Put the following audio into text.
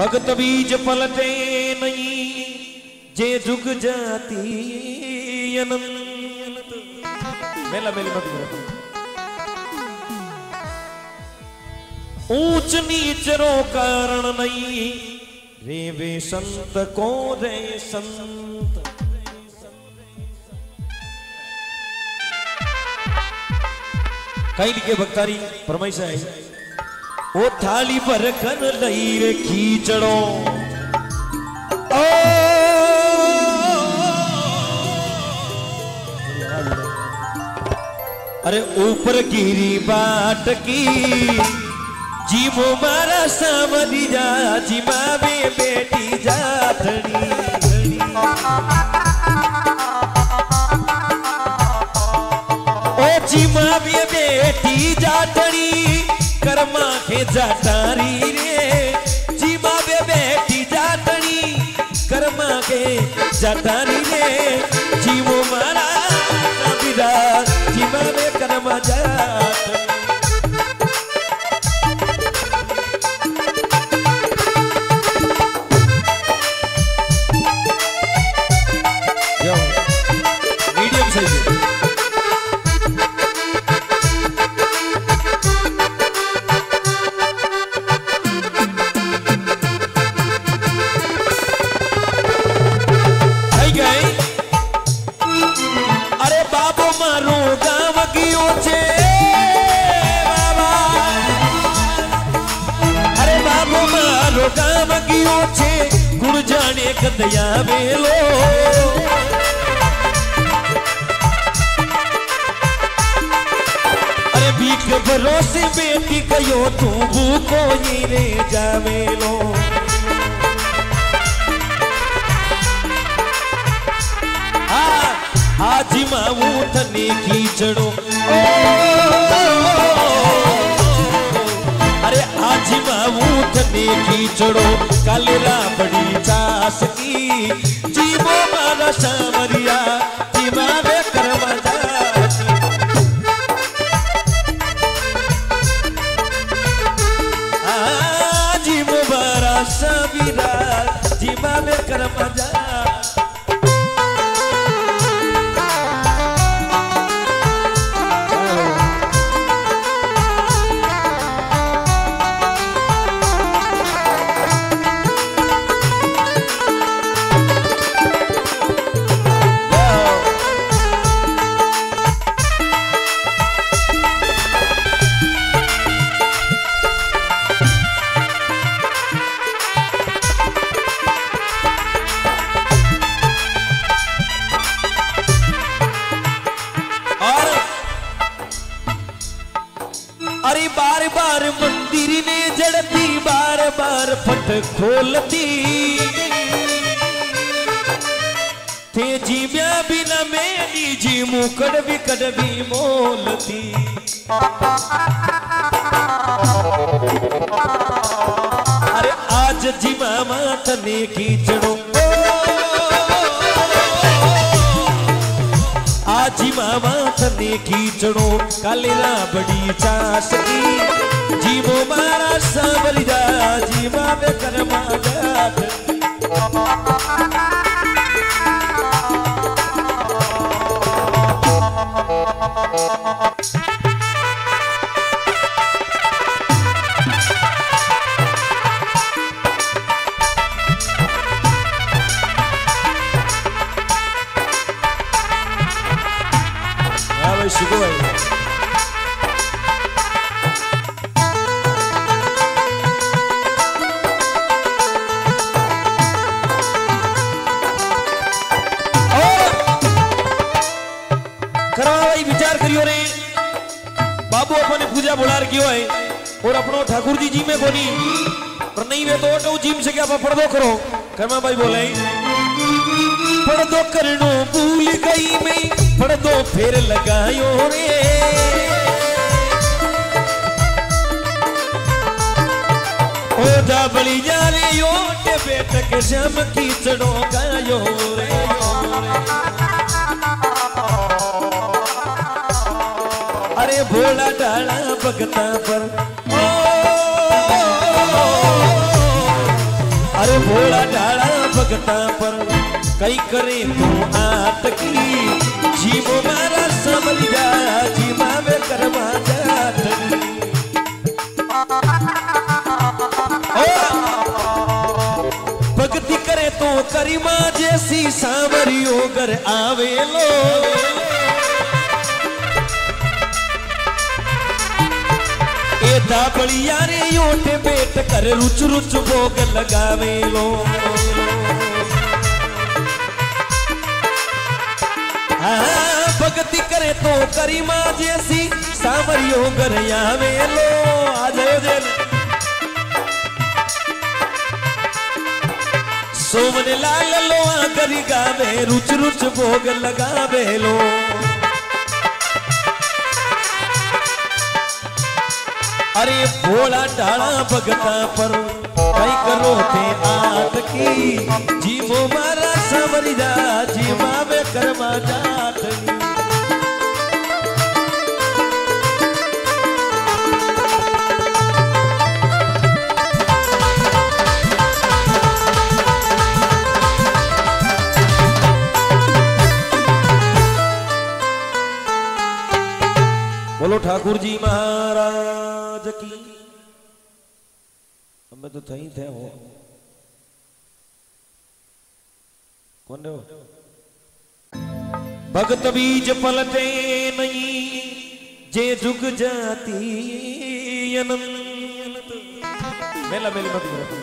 भगत बीज पलटे नहीं जे जुग जाती अनंत। मेला, मेली मत ऊंच नीचरो कारण नहीं रे वे संत को रे संत। कई लिखे भक्तारी परमेश्वर है। ओ थाली पर कर लई रे खीचड़ो। ओ! अरे ऊपर गिरी बाट की जीवो मारा सावरी जा जी मावे बेटी जाथड़ी ओ जी मावे बेटी जाथड़ी કર્મા કે જાટારી રે જીમા બે બેટી જાટડી કર્મા કે જાટારી રે જીવો મારા સાબીરા જીમા બે કર્મા જાટડી જાણે કદયા વેલો અરે બીક ભરોસે બેટી ગયો તું ભૂકો રે જાવેલો આ હાજીમાં હું તને ખીચડો ઓ, खींचड़ो, कल चास की। जीवो मारा सामरिया दिमावे करवा जीवो मारा सविरा जीवा में करवा जा अरे बार बार मंदिर ने जड़ती, बार बार फट खोलती। थे जीव्या बिना मेरी जी मुकड़ विकड़ भी मोलती। अरे आज जीवा मातने की जड़ो આજી મામા તને કીચડો કાલે રાબડી ચાસકી જીવો મારા સાંભળી જા જીવા બે કરમાં すごい。બાબુ આપણને પૂજા બોલાર ગયો હોય ઓર આપણો ઠાકુરજી જીમે કોની પણ નહીં વે તો ઓટો જીમ છે કે આપા પડદો કરો કરમાભાઈ બોલે પડદો કરનો ભૂલ ગઈ મેં दो करो कर्मा भाई बोले पढ़ दो करनो भूल गई मैं पढ़ दो फिर लगायो रे ओ जा बली जा रे यो के बेट के श्याम कीचड़ो गायो जीवो मारा समझ जीवा में करवा जाटकी भक्ति करे तो करीमा जैसी सांवरियो घर बेट कर रुच रुच भोग लगावे भक्ति करे तो करीमा जैसी सांवरियो घर आवे लो, आ जाओ जेल। सोमन लाल लो करी गावे, रुच रुच भोग लगावे लो। अरे भोला डाला भगता पर, कई करो थे आत की, जीवो मारा समरी जा जीवा में कर्मा जात બોલો ઠાકુરજી મહારાજ કી અમે તો થઈ થયા હો કોને भगत बीज पलते नहीं जे जुग जाती अनंत। मेला मेली।